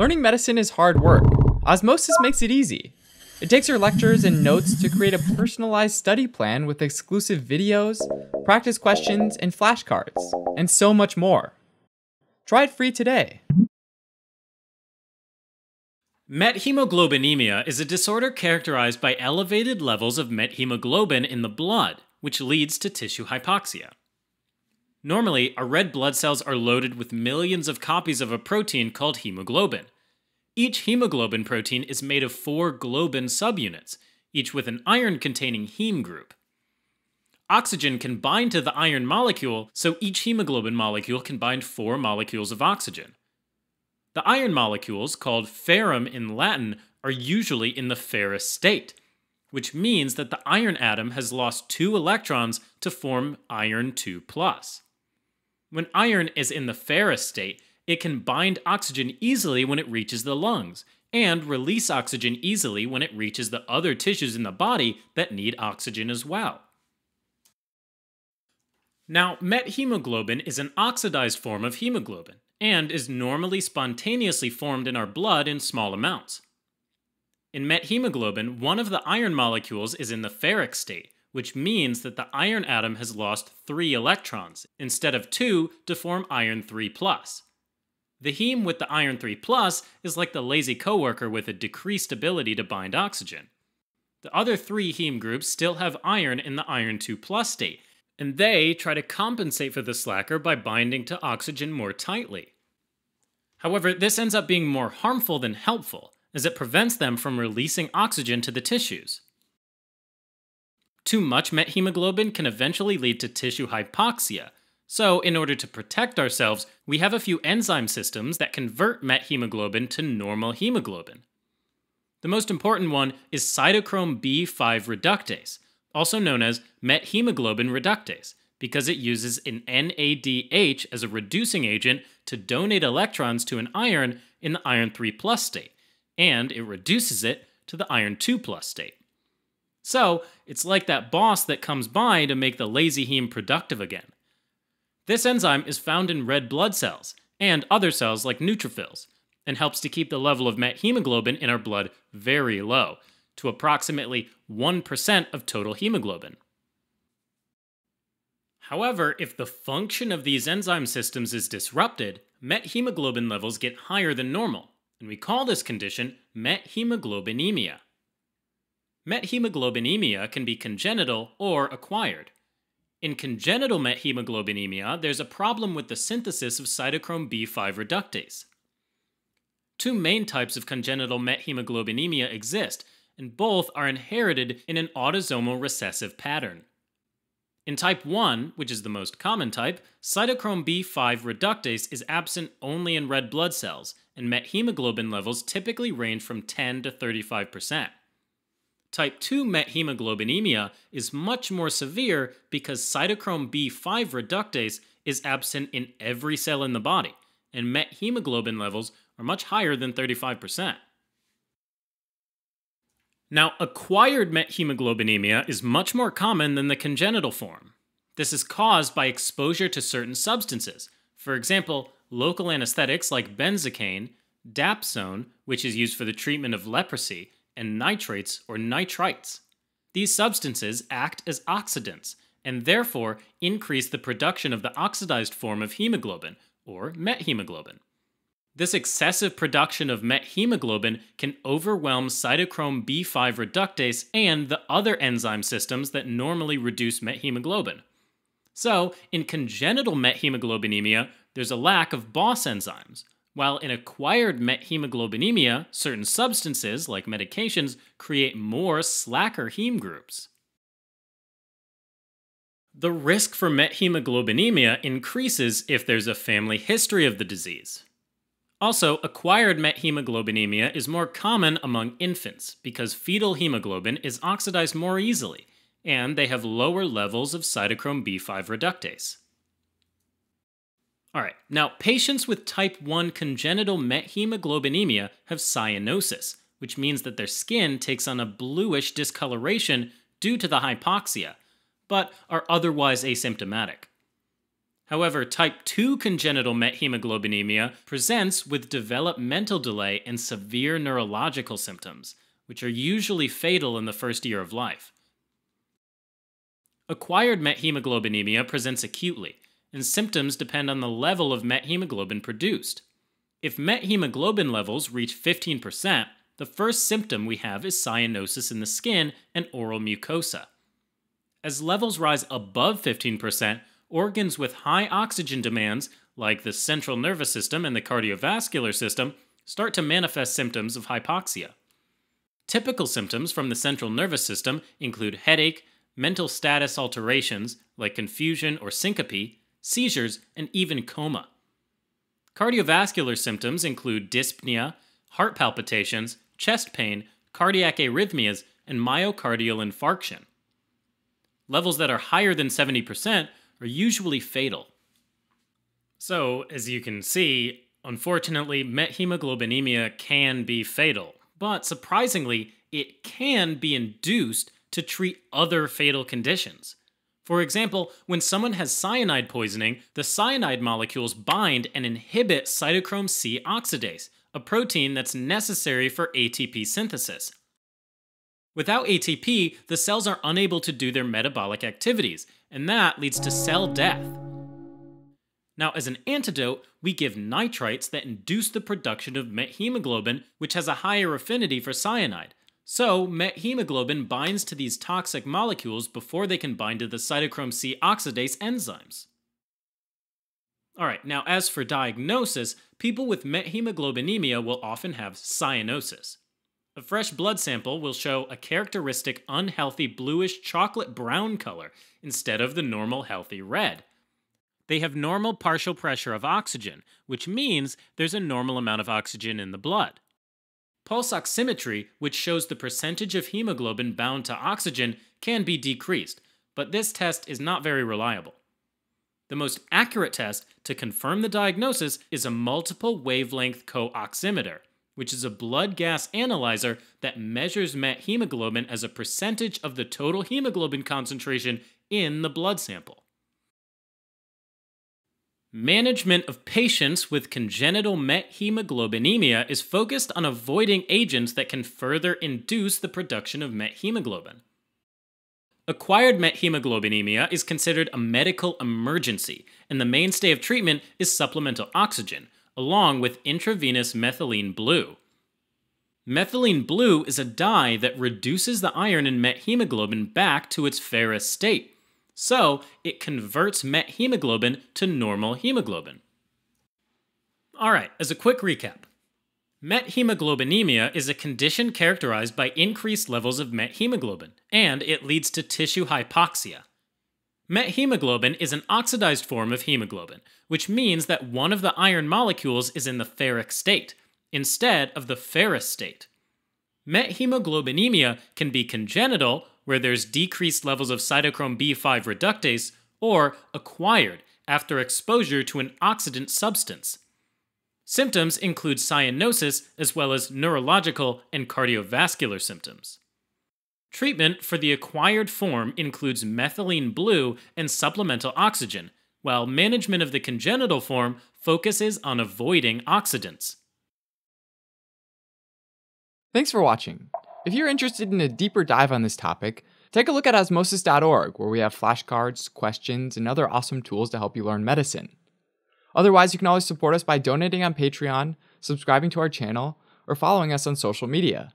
Learning medicine is hard work. Osmosis makes it easy. It takes your lectures and notes to create a personalized study plan with exclusive videos, practice questions, and flashcards, and so much more. Try it free today. Methemoglobinemia is a disorder characterized by elevated levels of methemoglobin in the blood, which leads to tissue hypoxia. Normally, our red blood cells are loaded with millions of copies of a protein called hemoglobin. Each hemoglobin protein is made of four globin subunits, each with an iron containing heme group. Oxygen can bind to the iron molecule, so each hemoglobin molecule can bind four molecules of oxygen. The iron molecules, called ferrum in Latin, are usually in the ferrous state, which means that the iron atom has lost two electrons to form iron 2 When iron is in the ferrous state, it can bind oxygen easily when it reaches the lungs, and release oxygen easily when it reaches the other tissues in the body that need oxygen as well. Now, methemoglobin is an oxidized form of hemoglobin and is normally spontaneously formed in our blood in small amounts. In methemoglobin, one of the iron molecules is in the ferric state, which means that the iron atom has lost three electrons, instead of two, to form iron 3 plus. The heme with the iron 3 plus is like the lazy coworker with a decreased ability to bind oxygen. The other three heme groups still have iron in the iron 2 plus state, and they try to compensate for the slacker by binding to oxygen more tightly. However, this ends up being more harmful than helpful, as it prevents them from releasing oxygen to the tissues. Too much methemoglobin can eventually lead to tissue hypoxia, so in order to protect ourselves, we have a few enzyme systems that convert methemoglobin to normal hemoglobin. The most important one is cytochrome B5 reductase, also known as methemoglobin reductase, because it uses an NADH as a reducing agent to donate electrons to an iron in the iron 3 plus state, and it reduces it to the iron 2 plus state. So, it's like that boss that comes by to make the lazy heme productive again. This enzyme is found in red blood cells and other cells like neutrophils, and helps to keep the level of methemoglobin in our blood very low, to approximately 1% of total hemoglobin. However, if the function of these enzyme systems is disrupted, methemoglobin levels get higher than normal, and we call this condition methemoglobinemia. Methemoglobinemia can be congenital or acquired. In congenital methemoglobinemia, there's a problem with the synthesis of cytochrome B5 reductase. Two main types of congenital methemoglobinemia exist, and both are inherited in an autosomal recessive pattern. In type 1, which is the most common type, cytochrome B5 reductase is absent only in red blood cells, and methemoglobin levels typically range from 10 to 35%. Type 2 methemoglobinemia is much more severe because cytochrome B5 reductase is absent in every cell in the body, and methemoglobin levels are much higher than 35%. Now, acquired methemoglobinemia is much more common than the congenital form. This is caused by exposure to certain substances. For example, local anesthetics like benzocaine, dapsone, which is used for the treatment of leprosy, and nitrates or nitrites. These substances act as oxidants and therefore increase the production of the oxidized form of hemoglobin, or methemoglobin. This excessive production of methemoglobin can overwhelm cytochrome B5 reductase and the other enzyme systems that normally reduce methemoglobin. So, in congenital methemoglobinemia, there's a lack of BOS enzymes, while in acquired methemoglobinemia, certain substances, like medications, create more slacker heme groups. The risk for methemoglobinemia increases if there's a family history of the disease. Also, acquired methemoglobinemia is more common among infants because fetal hemoglobin is oxidized more easily, and they have lower levels of cytochrome B5 reductase. Alright, now patients with type 1 congenital methemoglobinemia have cyanosis, which means that their skin takes on a bluish discoloration due to the hypoxia, but are otherwise asymptomatic. However, type 2 congenital methemoglobinemia presents with developmental delay and severe neurological symptoms, which are usually fatal in the first year of life. Acquired methemoglobinemia presents acutely, and symptoms depend on the level of methemoglobin produced. If methemoglobin levels reach 15%, the first symptom we have is cyanosis in the skin and oral mucosa. As levels rise above 15%, organs with high oxygen demands, like the central nervous system and the cardiovascular system, start to manifest symptoms of hypoxia. Typical symptoms from the central nervous system include headache, mental status alterations like confusion or syncope, seizures, and even coma. Cardiovascular symptoms include dyspnea, heart palpitations, chest pain, cardiac arrhythmias, and myocardial infarction. Levels that are higher than 70% are usually fatal. So, as you can see, unfortunately, methemoglobinemia can be fatal, but surprisingly, it can be induced to treat other fatal conditions. For example, when someone has cyanide poisoning, the cyanide molecules bind and inhibit cytochrome C oxidase, a protein that's necessary for ATP synthesis. Without ATP, the cells are unable to do their metabolic activities, and that leads to cell death. Now, as an antidote, we give nitrites that induce the production of methemoglobin, which has a higher affinity for cyanide. So, methemoglobin binds to these toxic molecules before they can bind to the cytochrome C oxidase enzymes. Alright, now as for diagnosis, people with methemoglobinemia will often have cyanosis. A fresh blood sample will show a characteristic unhealthy bluish chocolate brown color instead of the normal healthy red. They have normal partial pressure of oxygen, which means there's a normal amount of oxygen in the blood. Pulse oximetry, which shows the percentage of hemoglobin bound to oxygen, can be decreased, but this test is not very reliable. The most accurate test to confirm the diagnosis is a multiple wavelength co-oximeter, which is a blood gas analyzer that measures methemoglobin as a percentage of the total hemoglobin concentration in the blood sample. Management of patients with congenital methemoglobinemia is focused on avoiding agents that can further induce the production of methemoglobin. Acquired methemoglobinemia is considered a medical emergency, and the mainstay of treatment is supplemental oxygen, along with intravenous methylene blue. Methylene blue is a dye that reduces the iron in methemoglobin back to its ferrous state, so it converts methemoglobin to normal hemoglobin. Alright, as a quick recap. Methemoglobinemia is a condition characterized by increased levels of methemoglobin, and it leads to tissue hypoxia. Methemoglobin is an oxidized form of hemoglobin, which means that one of the iron molecules is in the ferric state, instead of the ferrous state. Methemoglobinemia can be congenital where there's decreased levels of cytochrome B5 reductase, or acquired after exposure to an oxidant substance. Symptoms include cyanosis as well as neurological and cardiovascular symptoms. Treatment for the acquired form includes methylene blue and supplemental oxygen, while management of the congenital form focuses on avoiding oxidants. Thanks for watching. If you're interested in a deeper dive on this topic, take a look at osmosis.org, where we have flashcards, questions, and other awesome tools to help you learn medicine. Otherwise, you can always support us by donating on Patreon, subscribing to our channel, or following us on social media.